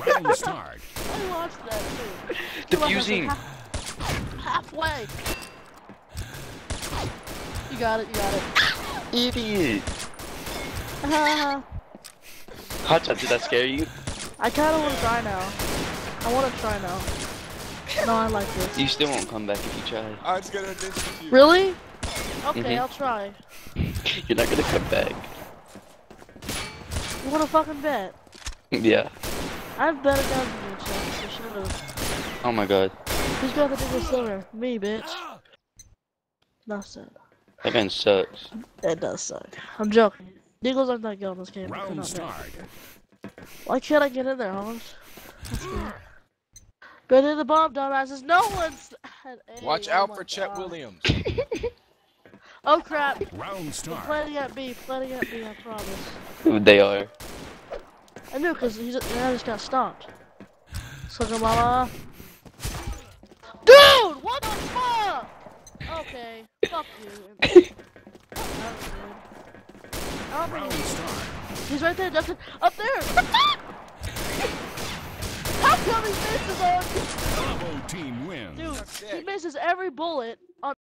Round start. I watched that too. Dude, like I said, Defusing. half- halfway. You got it. You got it. Idiot. Hotshot, did that scare you? I kind of want to try now. I want to try now. No, I like this. You still won't come back if you try. I just got identity. Really? Okay, Mhm. I'll try. You're not gonna come back. You want to fucking bet? yeah. I've bet it down to you, Chuck. So shut up. Oh my god. Who's got the biggest silver? Me, bitch. Enough said. That gun sucks. It does suck. I'm joking. Eagles aren't that good on this game. They're Round not start. Why can't I get in there, Holmes? Go to the bomb, dumbasses. No one's had A. Watch Oh out for Chet God. Williams. Oh crap. Round We're start. planning at B. Planning at B, I promise. They are. I knew because he's I just got stopped. Sucker mama. Dude, what the fuck? Okay, fuck you. That was good. I don't Round he's right there, Justin. Up there. What the fuck? How come he misses on? Bravo team wins. Dude, he misses every bullet on